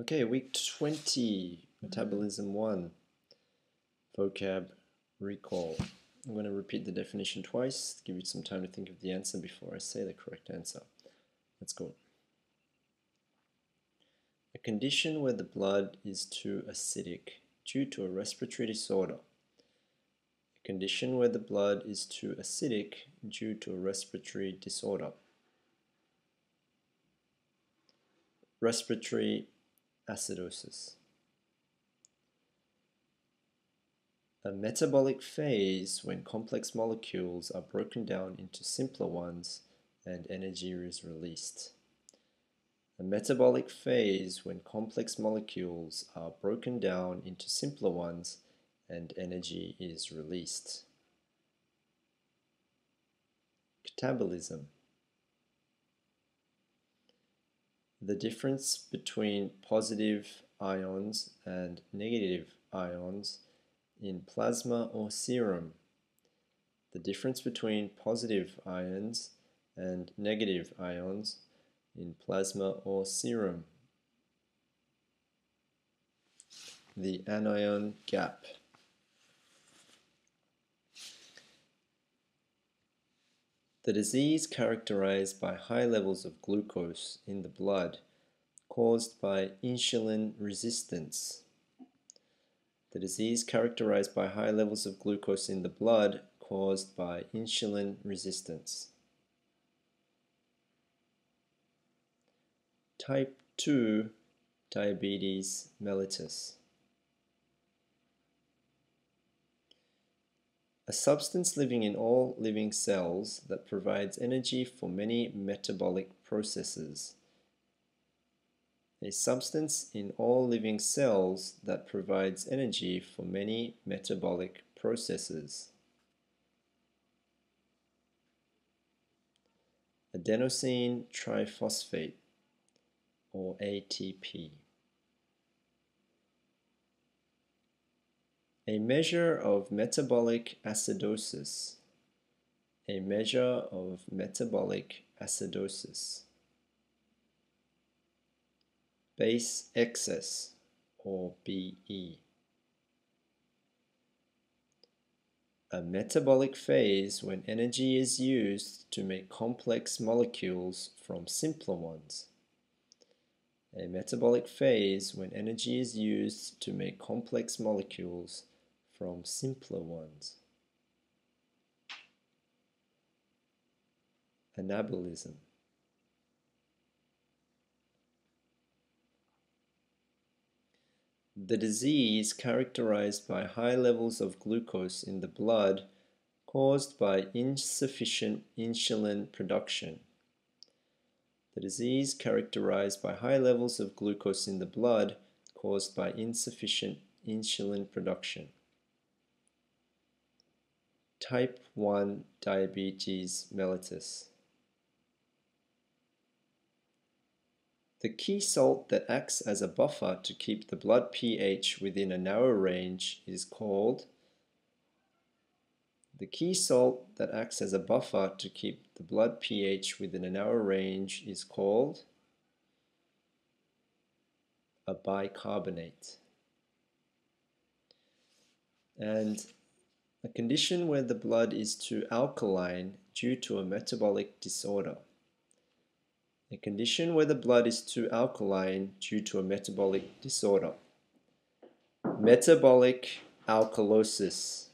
Okay, week 20, metabolism 1, vocab recall. I'm going to repeat the definition twice, give you some time to think of the answer before I say the correct answer. Let's go. A condition where the blood is too acidic due to a respiratory disorder. A condition where the blood is too acidic due to a respiratory disorder. Respiratory acidosis. A metabolic phase when complex molecules are broken down into simpler ones and energy is released. A metabolic phase when complex molecules are broken down into simpler ones and energy is released. Catabolism the difference between positive ions and negative ions in plasma or serum. The difference between positive ions and negative ions in plasma or serum. The anion gap. The disease characterized by high levels of glucose in the blood caused by insulin resistance. The disease characterized by high levels of glucose in the blood caused by insulin resistance. Type 2 diabetes mellitus. A substance living in all living cells that provides energy for many metabolic processes. A substance in all living cells that provides energy for many metabolic processes. Adenosine triphosphate or ATP. A measure of metabolic acidosis. A measure of metabolic acidosis. Base excess or BE. A metabolic phase when energy is used to make complex molecules from simpler ones. A metabolic phase when energy is used to make complex molecules from simpler ones. Anabolism. The disease characterized by high levels of glucose in the blood caused by insufficient insulin production. The disease characterized by high levels of glucose in the blood caused by insufficient insulin production type 1 diabetes mellitus. The key salt that acts as a buffer to keep the blood pH within a narrow range is called the key salt that acts as a buffer to keep the blood pH within a narrow range is called a bicarbonate. And a condition where the blood is too alkaline due to a metabolic disorder. A condition where the blood is too alkaline due to a metabolic disorder. Metabolic alkalosis.